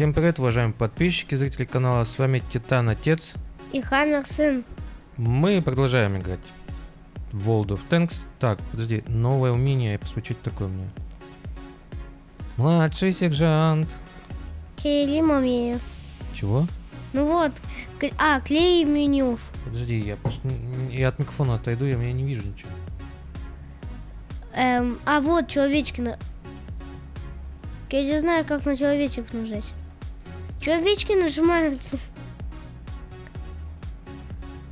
Всем привет, уважаемые подписчики, зрители канала. С вами Титан Отец. И Хаммер сын. Мы продолжаем играть в World of Tanks. Так, подожди, новое умение. Я посмотрю, что такое мне. Младший сержант. Клей Мамеев. Чего? Ну вот, а, клей меню. Подожди, я просто я от микрофона отойду, я меня не вижу ничего. Эм, а вот человечки на... Я же знаю, как на человечек нажать. Человечки нажимаются.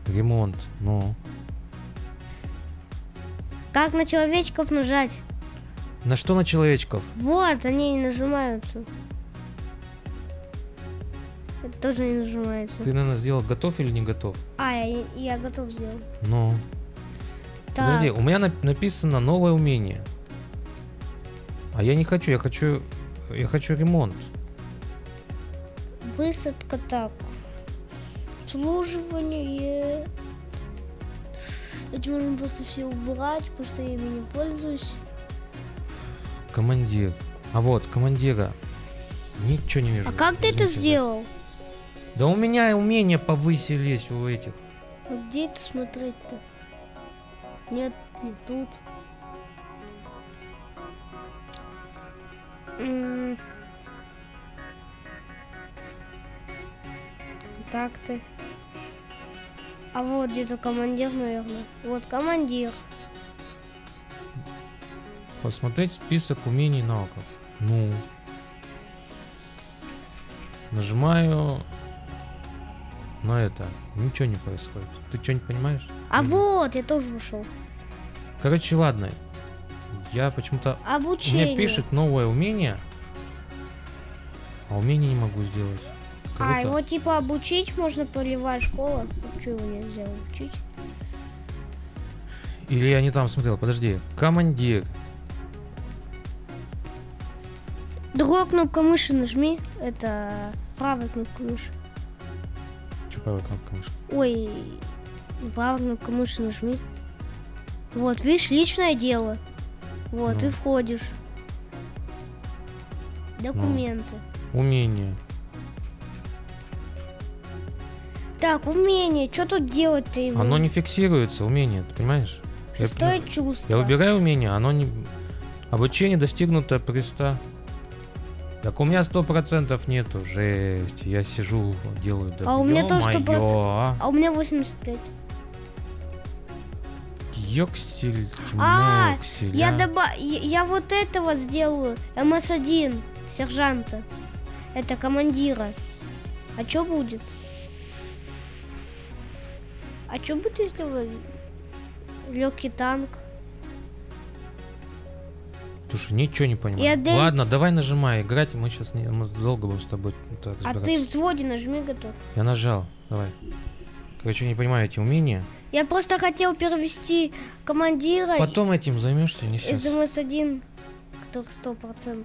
Ремонт. Ну. Как на человечков нажать? На что на человечков? Вот, они не нажимаются. Это тоже не нажимается. Ты, наверное, сделал готов или не готов? А, я, я готов сделать. Ну. Так, Подожди, у меня нап- написано новое умение. А я не хочу, я хочу. Я хочу ремонт. Высадка так. Обслуживание. Эти можно просто все убрать, потому что я ими не пользуюсь. Командир. А вот, командира. Ничего не вижу. А как ты это сделал? Да у меня умения повысились у этих. А где это смотреть-то? Нет, не тут. М. Контакты. А вот где-то командир, наверное. Вот командир. Посмотреть список умений и навыков. Ну. Нажимаю на это. Ничего не происходит. Ты что не понимаешь? А Или- вот, я тоже вышел. Короче, ладно. Я почему-то... Обучение. Мне пишет новое умение. А умение не могу сделать. Как А, его типа обучить можно полевая школа. Почему его нельзя обучить? Или я не там смотрел, подожди. Командир. Другую кнопку мыши нажми. Это правая кнопка мыши. Что правая кнопка мыши? Ой, правая кнопка мыши нажми. Вот, видишь, личное дело. Вот, Ну. и входишь. Документы. Умение. Так, умение. Что тут делать-то его? Оно не фиксируется, умение, ты понимаешь? Я- Шестое ну, чувство. Я выбираю умение, оно не... Обучение достигнуто при 100. Так у меня сто процентов нету, жесть. Я сижу, делаю... Да А у меня тоже ё-моё, 100%. а. А у меня 85. Ёксель, А, моксель, Я, а. доба... я, я вот это вот сделаю. МС-1, сержанта. Это командира. А что будет? А что будет, если вы... Легкий танк? Слушай, ничего не понимаю. Я Ладно, давай нажимай играть, мы сейчас не... мы долго будем с тобой так А ты взводе нажми готов. Я нажал, давай. Короче, не понимаю эти умения. Я просто хотел перевести командира Потом этим займешься, не сейчас. МС-1, который 100%.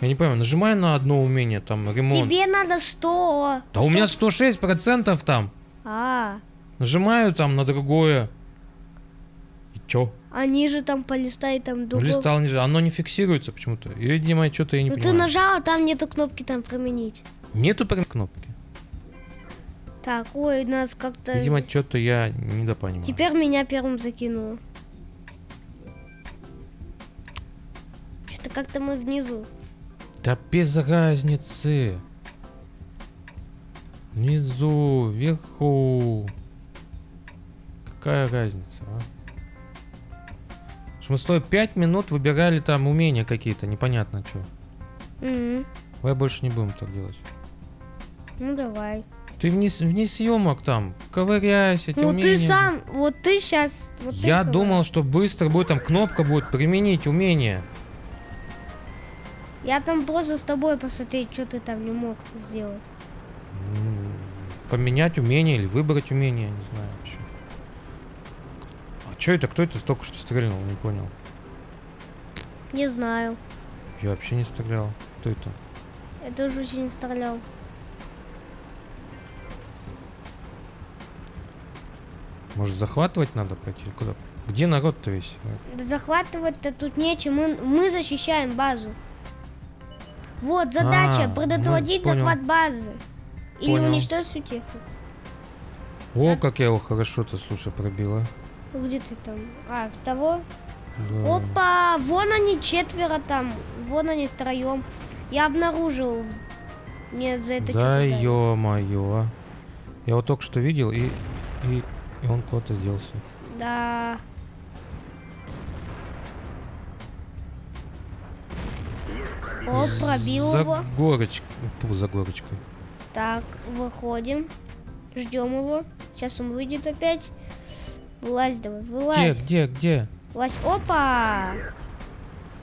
Я не понимаю, нажимай на одно умение, там, ремонт. Тебе надо 100. Да у меня 106 процентов там. А, Нажимаю там на другое. И чё? а ниже там полистай, там Ну, другой. листал ниже. Оно не фиксируется почему-то. И, видимо, что-то я не Ну ты понимаю. нажал, а там нету кнопки там применить. Нету прям кнопки. Так, ой, нас как-то... Видимо, что-то я недопонимаю. Теперь меня первым закинуло. Что-то как-то мы внизу. Да без разницы. Внизу, вверху. Какая разница, а? Что мы с тобой 5 минут выбирали там умения какие-то, непонятно что. Мгм. Давай больше не будем так делать. Ну давай. Ты вне, вне съемок там, ковыряйся, эти ну умения. ты сам, вот ты сейчас... Вот ты Я говоришь. думал, что быстро будет там кнопка будет применить умение. Я там просто с тобой посмотреть, что ты там не мог сделать. Поменять умение или выбрать умение, не знаю вообще. Что это? Кто это только что стрельнул? Не понял. Не знаю. Я вообще не стрелял. Кто это? Я тоже очень стрелял. Может захватывать надо пойти? Куда? Где народ-то весь? Да захватывать-то тут нечем. Мы, мы защищаем базу. Вот задача А, предотвратить ну, захват базы. Или Понял. уничтожить всю технику. О, как я его хорошо-то, слушай, пробила. Где ты там? А, того? Да. Опа! Вон они четверо там. Вон они втроем. Я обнаружил. Мне за это Да ё-моё. Я вот только что видел, и, и, и он куда-то делся. Да. О, пробил за его. горочкой. Фу, за горочкой. Так, выходим. Ждем его. Сейчас он выйдет опять. Вылазь давай, Где, вылазь. где, где? Вылазь. Опа!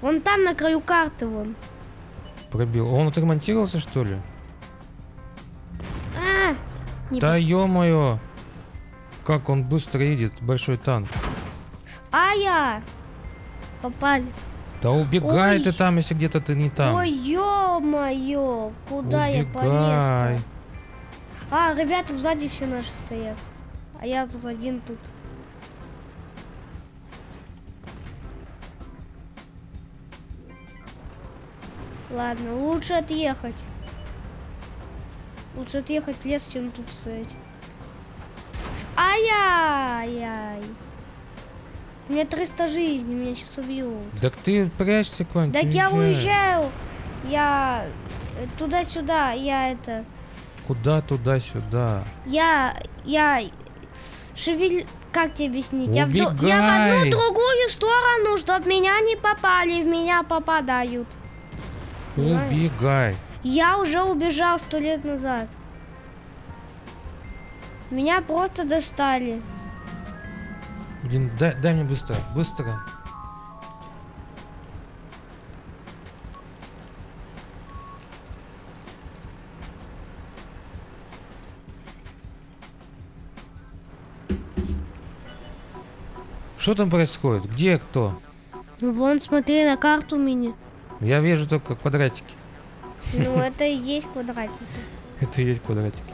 Вон там на краю карты вон. Пробил. Он отремонтировался, что ли? А! Не Да ё-моё. Как он быстро едет, большой танк. А я! Попали. Да убегай Ой. ты там, если где-то ты не там. Ой, ё-моё! Куда я убегай. полез А, ребята сзади все наши стоят. А я тут один тут. Ладно, лучше отъехать. Лучше отъехать в лес, чем тут стоять. Ай-яй-яй. У меня 300 жизней, меня сейчас убьют. Так ты прячься куда-нибудь. Так я уезжаю. Я э, туда-сюда, я это... Куда туда-сюда? Я, я шевель... Как тебе объяснить? Я в, ду- я в Убегай. одну другую сторону, чтоб меня не попали, в меня попадают. Убегай. Я уже убежал сто лет назад. Меня просто достали. Блин, дай, дай мне быстро, быстро. Что там происходит? Где кто? Ну вон, смотри на карту мини. Я вижу только квадратики. Ну это и есть квадратики. Это и есть квадратики.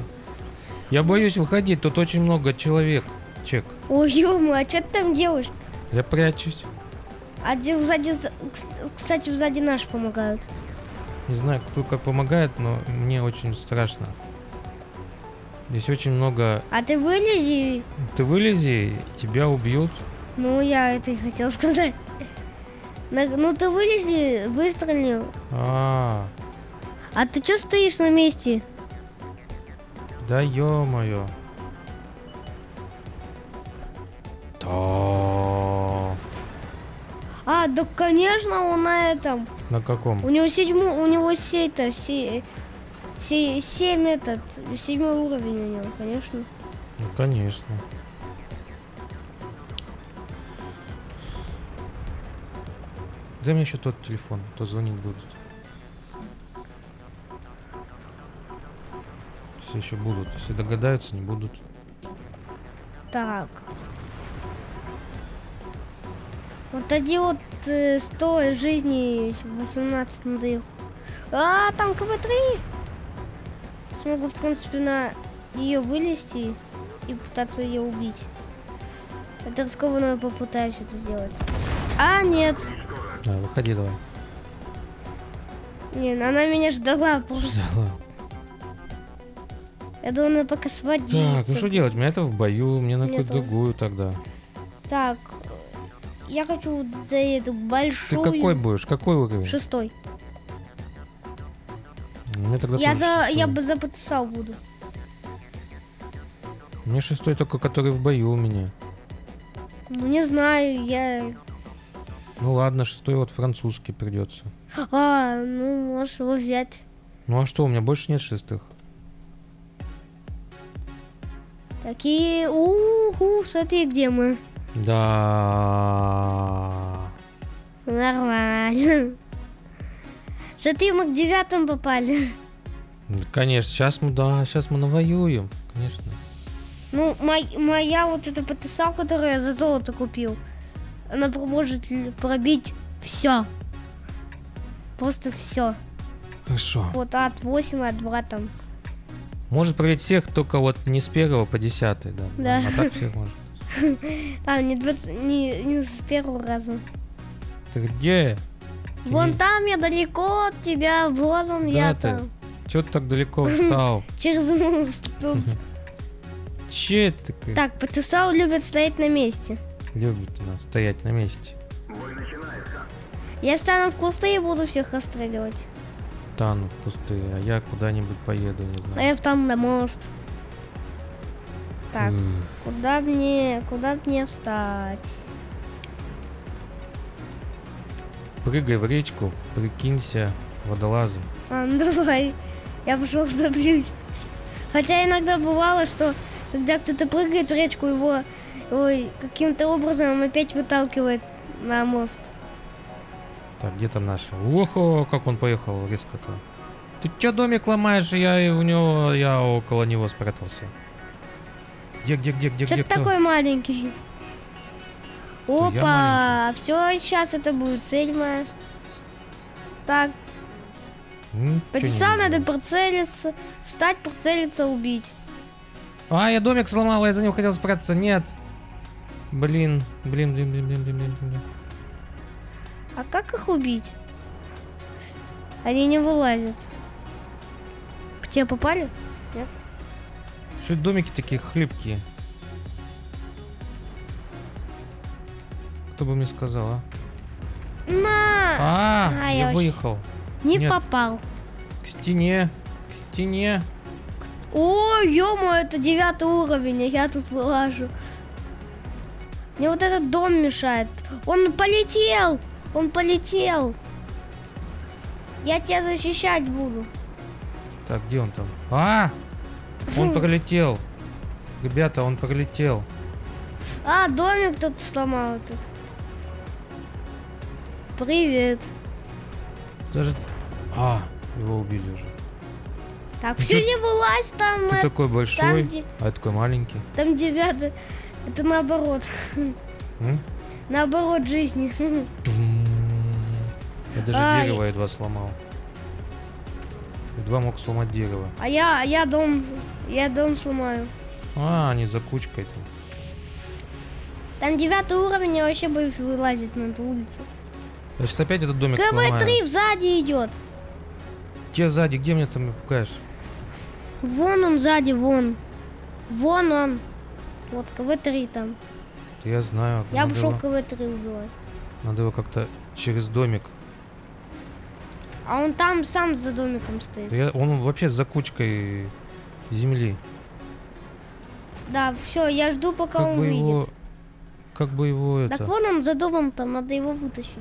Я боюсь выходить, тут очень много человек. Чек. Ой, ё а что ты там делаешь? Я прячусь. А где сзади, кстати, сзади наши помогают. Не знаю, кто как помогает, но мне очень страшно. Здесь очень много... А ты вылези. Ты вылези, тебя убьют. Ну, я это и хотел сказать. Ну ты вылези, выстрели. А, А ты что стоишь на месте? да ё-моё. Да. А, да, конечно, он на этом. На каком? У него седьмой, у него сей-то, се- се- семь этот, седьмой уровень у него, конечно. Ну, конечно. Дай мне еще тот телефон, то звонить будут. Если еще будут. Если догадаются, не будут. Так. Вот один вот э, 100 жизней, 18 надо их. А, там КВ-3! Смогу, в принципе, на ее вылезти и пытаться ее убить. Это рискованно, попытаюсь это сделать. А, нет. А, выходи давай. Не, она меня ждала просто. Ждала. Я думала, она пока сводится. Так, ну что делать? Мне это в бою, мне на какую-то другую тогда. Так, я хочу за эту Ты большую... какой будешь? Какой уровень? Шестой. Мне тогда Я, за, я шестой. бы за потенциал буду. Мне шестой только, который в бою у меня. Ну, не знаю, я... Ну ладно, шестой вот французский придется. А, ну, можешь его взять. Ну а что, у меня больше нет шестых. Такие... Уху, смотри, где мы. Да. Нормально. Смотри, мы к девятым попали. Конечно, сейчас мы, да, сейчас мы навоюем, конечно. Ну, мой- моя вот эта потенциал, которую я за золото купил, она поможет пробить все. Просто все. Хорошо. Вот от 8, от 2 там. Может проверить всех, только вот не с первого по десятый, да. Да. А так всех может. Там не, 20, не, не с первого раза. Ты где? Вон не- там я далеко от тебя, вон он Да я ты. там. Чё ты так далеко встал? Через мост. Че ты? Так, Патусау любит стоять на месте. Любит у нас стоять на месте. Я встану в кусты и буду всех расстреливать. Тану в пустые, а я куда-нибудь поеду, не А знаю. я встану на мост. Так, Эх, куда мне, куда мне встать? Прыгай в речку, прикинься водолазом. А, ну давай. Я пошел добьюсь. Хотя иногда бывало, что когда кто-то прыгает в речку, его каким-то образом опять выталкивает на мост. Так, где там наши? Охо, как он поехал резко-то. Ты чё домик ломаешь? Я и у него, я около него спрятался. Где, где, где, где, Что где, кто? такой маленький? Опа! Все, сейчас это будет цель моя. Так, М, чё Патисау не надо прицелиться, встать, прицелиться, убить. А, я домик сломал, я за него хотел спрятаться. Нет. Блин, блин, блин, блин, блин, блин, блин, блин. А как их убить? Они не вылазят. К тебе попали? Нет? Что домики такие хлипкие? Кто бы мне сказал, а? На! А, А, я я выехал. не нет. попал. К стене, к стене. О, ё это девятый уровень, а я тут вылажу. Мне вот этот дом мешает. Он полетел! Он полетел! Я тебя защищать буду. Так, где он там? А! Он пролетел. Ребята, он пролетел. А, домик тут сломал этот. Привет. Даже... А, его убили уже. Так, все не вылазь там, Ты э, такой большой, где- а я такой маленький. там девятый. Это наоборот. М? Наоборот жизни. Я даже Ай. дерево едва сломал. Едва мог сломать дерево. А я, а я дом, я дом сломаю. А, они за кучкой там. Там девятый уровень, я вообще боюсь вылазить на эту улицу. Я сейчас опять этот домик сломаю. КВ-3 сзади идет. Где сзади, где мне там пугаешь? Вон он сзади, вон. Вон он. Вот КВ-3 там. Я знаю. Я пошел его- КВ-3 убивать. Надо его как-то через домик. А он там сам за домиком стоит. Да я- он вообще за кучкой земли. Да, все, я жду, пока Как он бы выйдет. его... Как бы его Так это... вон он за домом там, надо его вытащить.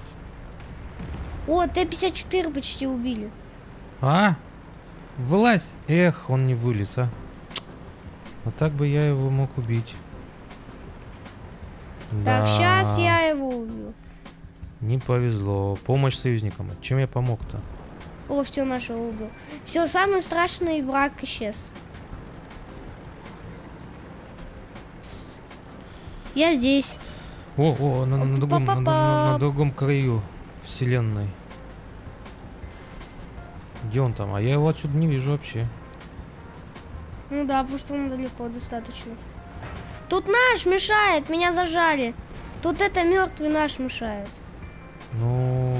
О, Т-54 почти убили. А? Вылазь! Эх, он не вылез, а. А так бы я его мог убить. Так, Да, сейчас я его убью. Не повезло. Помощь союзникам. Чем я помог-то? О, все, нашего убил. Все, самый страшный враг исчез. Я здесь. О, о, на, на другом, на, на- на- другом краю вселенной. Где он там? А я его отсюда не вижу вообще. Ну да, потому что он далеко достаточно. Тут наш мешает, меня зажали. Тут это мертвый наш мешает. Ну,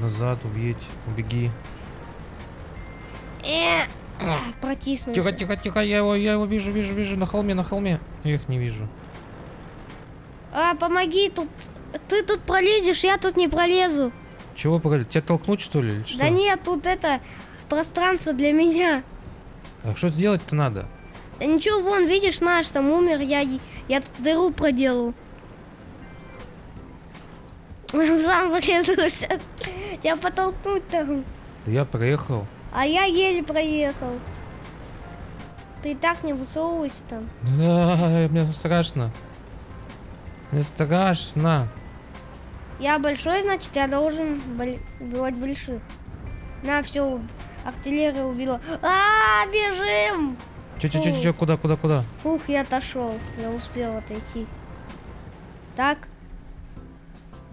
назад, убить, убеги. Э, протиснулся. Тихо, тихо, тихо, я его, я его вижу, вижу, вижу, на холме, на холме. Я их не вижу. А, помоги, тут ты тут пролезешь, я тут не пролезу. Чего, погоди, тебя толкнуть что ли? что? Да нет, тут это пространство для меня. А что сделать-то надо? Да ничего, вон, видишь, наш там умер, я, я тут дыру проделал. Сам врезался. Я потолкнуть там. Да я проехал. А я еле проехал. Ты и так не высовывайся там. Да, мне страшно. Мне страшно. Я большой, значит, я должен бол- убивать больших. На, все, артиллерия убила. А, бежим! Че, че, че, че, куда, куда, куда? Фух, я отошел. Я успел отойти. Так.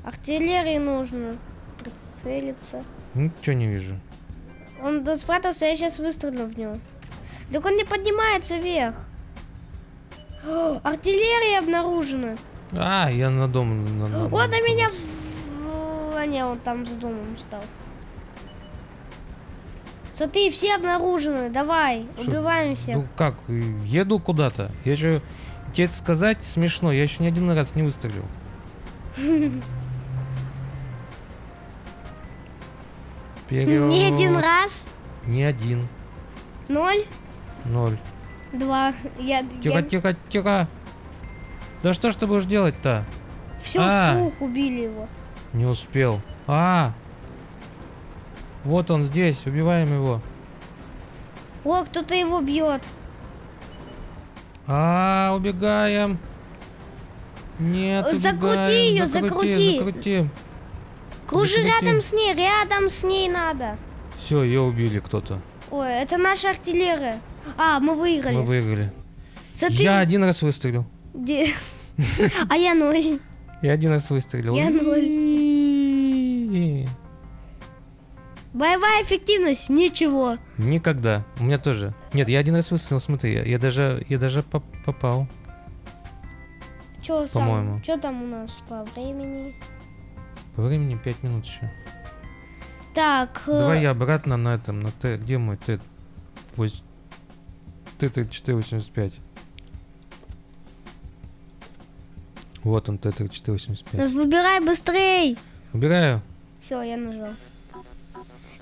Артиллерии нужно прицелиться. Ничего не вижу. Он спрятался, я сейчас выстрелю в него. Так он не поднимается вверх. О, артиллерия обнаружена. А, я на дом. На, на- Вот на меня А, не, он там с домом стал. Смотри, все обнаружены, давай, Шо? убиваем всех. Ну как, еду куда-то. Я еще... Тебе сказать смешно, я еще ни один раз не выстрелил. Вперед. Не один раз. Ни один. Ноль, Ноль. два. Я, Тихо, тихо, тихо. Да что ж ты будешь делать-то? все, А. фух, убили его. Не успел. А! Вот он здесь, убиваем его. О, кто-то его бьет. А, убегаем. Нет, закрути убегаем. её, закрути. закрути. закрути. Кружи Закрути. рядом с ней, рядом с ней надо. Все, ее убили кто-то. Ой, это наша артиллерия. А, мы выиграли. Мы выиграли. Смотри, Я один раз выстрелил. где- А я ноль. Я один раз выстрелил. Я ноль. Боевая эффективность, ничего. Никогда. У меня тоже. Нет, я один раз выстрелил, смотри, я, я даже, я даже поп- попал. Что По-моему. что там у нас по времени? По времени 5 минут еще. Так, э, Давай я обратно на этом, на Т. Где мой Т? Вось- Т-3485. Вот он, Т-3485. выбирай быстрей. Убираю. Все, я нажал.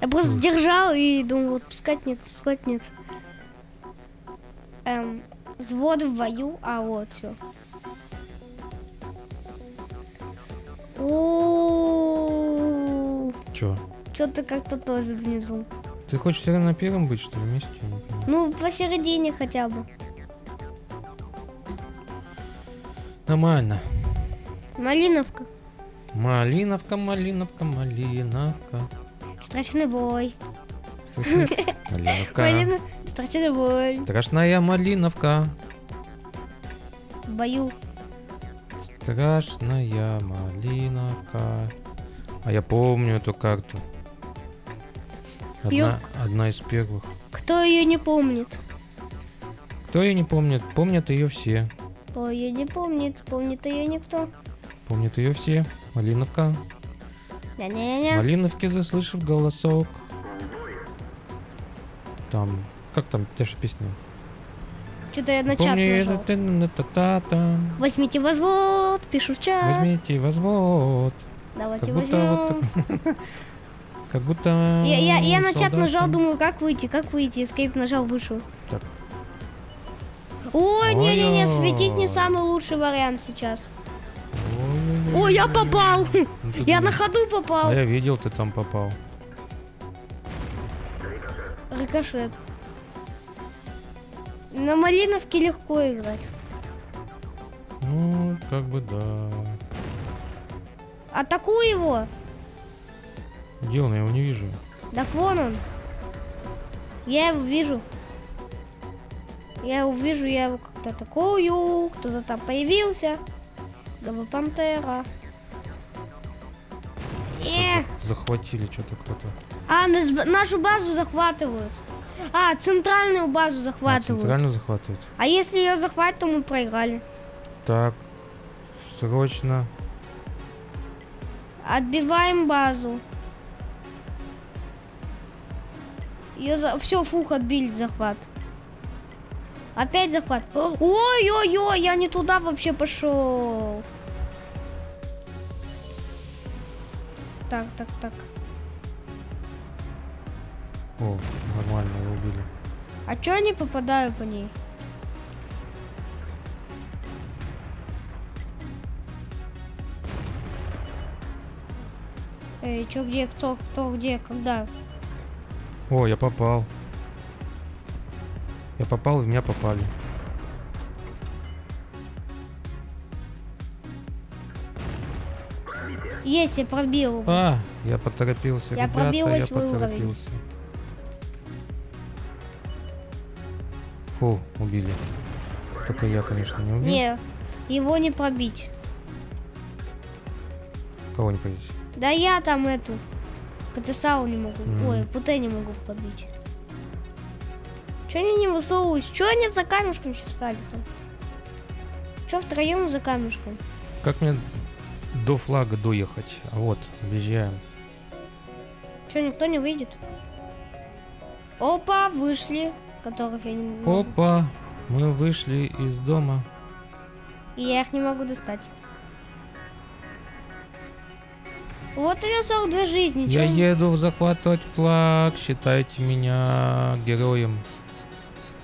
Я просто держал и думал, вот пускать нет, пускать нет. Эм, взвод в бою, а вот все. Чё? что-то как-то тоже внизу. Ты хочешь все равно на первом быть, что ли, вместе? Ну, посередине хотя бы. Нормально. Малиновка. Малиновка, малиновка, малиновка. Страшный бой. Малиновка. Малина... Страшный бой. Страшная малиновка. В бою. Страшная малиновка. А я помню эту карту. Одна, одна из первых. Кто ее не помнит? Кто ее не помнит? Помнят ее все. Кто ее не помнит? Помнит ее никто. Помнят ее все. Малиновка. Не-не-не. Малиновки, заслышав голосок. Там. Как там наша песня? Что-то я на чат нажал. Возьмите возвод, пишу в чат. Возьмите возвод. Давайте Как будто вот возьмем. Как будто... Я, я, я на чат нажал, думаю, как выйти, как выйти. Escape нажал, вышел. Так. Ой, не-не-не, светить не самый лучший вариант сейчас. Ой, я попал! Ну, Я на ходу попал. А я видел, ты там попал. Рикошет. На Малиновке легко играть. Ну, как бы да. Атакуй его. Где он? Я его не вижу. Так вон он. Я его вижу. Я его вижу, я его как-то атакую. Кто-то там появился. Давай пантера. Э, Захватили что-то кто-то. а, нашу базу захватывают. А, центральную базу А, захватывают. центральную захватывают. А если ее захватят, то мы проиграли. Так. Срочно. Отбиваем базу. Ее за... Все, фух, отбили захват. Опять захват. Ой-ой-ой, я не туда вообще пошел. Так, так, так. О, нормально, его убили. А чё я не попадаю по ней? Эй, чё, где, кто, кто, где, когда? О, я попал. Я попал, в меня попали. Есть, я пробил. А, я поторопился, Я ребята, пробил я свой уровень. поторопился. Фу, убили. Только я, конечно, не убил. Не, его не пробить. Кого не пойдете? Да я там эту ПТСАУ не могу. Мгм. Ой, ПТ не могу пробить. Че они не высовываются? Че они за камешком еще встали там? Че втроем за камешком? Как мне до флага доехать. А вот, объезжаем. Что, никто не выйдет? Опа, вышли, которых я не. Опа, мы вышли из дома. И я их не могу достать. Вот у него 42 жизни. Я еду захватывать флаг, считайте меня героем.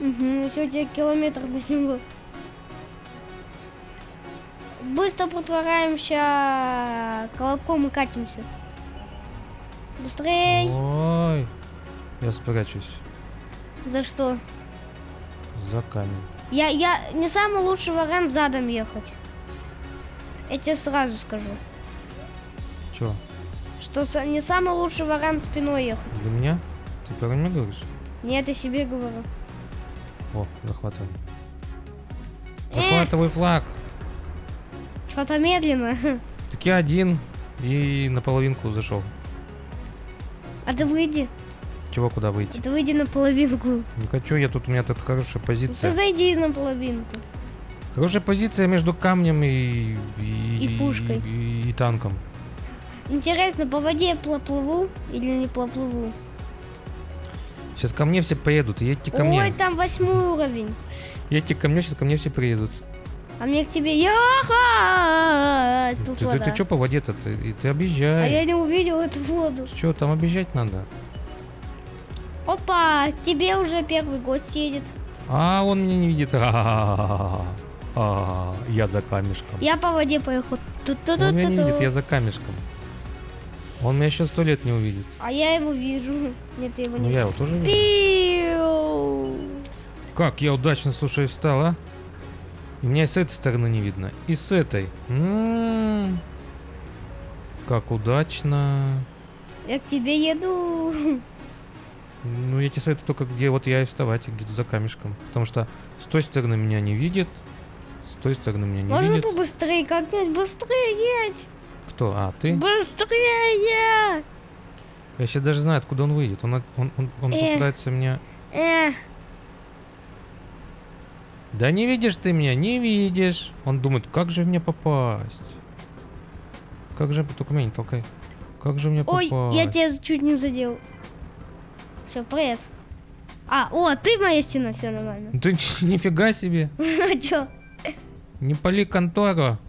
Мгм, еще тебя километр до него. Быстро протвораемся колобком и катимся. Быстрей! Ой, я спрячусь За что? за камень. Я, я не самый лучший вариант задом ехать. Я тебе сразу скажу, Чё, что не самый лучший вариант спиной ехать. для меня? Ты про меня говоришь? Нет, я себе говорю. О, захватывай. Э. Захватывай флаг. Что-то медленно. Так я один и наполовинку зашел. А ты выйди. Чего, куда выйти? А ты выйди на половинку. Не хочу, я тут у меня тут хорошая Ну, позиция. Ты зайди на половинку. Хорошая позиция между камнем и... И, И пушкой. И, и танком. Интересно, по воде я плыву или не плыву? Сейчас ко мне все поедут, едьте ко Ой, мне. там восьмой уровень. Едьте ко мне, сейчас ко мне все приедут. А мне к тебе яха! Тут Ты, вода. что по воде-то? Ты, ты А объезжай. я не увидел эту воду. Что, там объезжать надо? Опа, тебе уже первый гость едет. А, он меня не видит. А, я за камешком. Я по воде поехал. Он меня не видит, я за камешком. Он меня еще сто лет не увидит. А я его вижу. Нет, я его Ну не я его тоже вижу. Пиу. Как я удачно, слушай, встал, а? И меня и с этой стороны не видно, и с этой. М, Как удачно. Я к тебе еду. Ну, я тебе советую только, где вот я и вставать, где-то за камешком. Потому что с той стороны меня не видит, с той стороны меня не Можно видит. побыстрее как-нибудь? Быстрее едь! Кто? А, ты? Быстрее! Я сейчас даже знаю, откуда он выйдет. Он, он, он, он Эх. попытается меня... Эх, Да не видишь ты меня, не видишь. Он думает, как же мне попасть? Как же... Только меня не толкай. Как же мне ой, попасть? я тебя чуть не задел. Все, привет. А, о, ты моя стена, все нормально. Ты нифига себе. А чё? Не пали контору.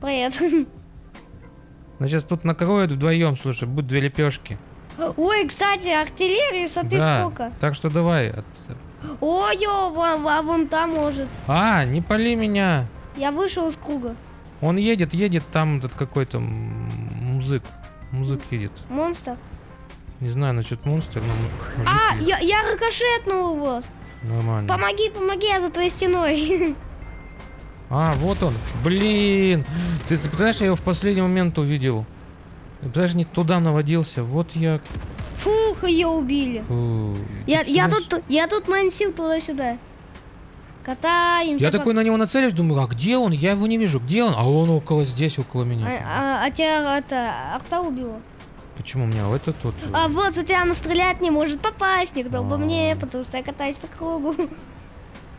Привет. Нас сейчас тут накроют вдвоем, слушай, будут две лепешки. Ой, кстати, артиллерия, а ты да. сколько? Так что давай. от- Ой, вон, а вон там может. А, не пали меня. Я вышел из круга. Он едет, едет, там этот какой-то музык. Музык едет. Монстр. Не знаю насчет монстр, но А, едет. я, я рикошетнул вот. Нормально. Помоги, помоги, я за твоей стеной. А, вот он. Блин. Ты представляешь, я его в последний момент увидел. Ты Представляешь, не туда наводился. Вот я... Фух, ее убили. фу. Я, я тут, я тут мансил туда-сюда. Катаемся. Я по- такой на него нацелюсь, думаю, а где он? Я его не вижу. Где он? А он около здесь, около меня. А, а- а тебя это арта убила? Почему у меня вот это тут? А вот тебя она стрелять не может попасть никто по А. мне, потому что я катаюсь по кругу.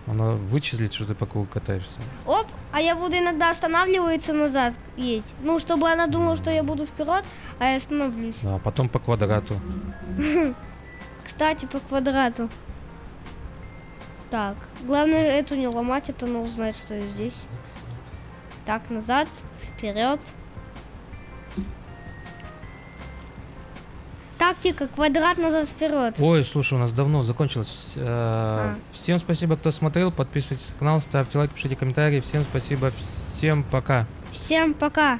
Она вычислит, что ты по кругу катаешься. Оп, а я буду иногда останавливаться назад едь. Ну, чтобы она думала, что я буду вперед, а я остановлюсь. А потом по квадрату. Кстати, по квадрату. Так, главное эту не ломать, это она узнает, что я здесь. Так, назад, вперед. Тактика квадрат назад вперед. Ой, слушай, у нас давно закончилось. Э, А. Всем спасибо, кто смотрел. Подписывайтесь на канал, ставьте лайк, пишите комментарии. Всем спасибо, всем пока. Всем пока.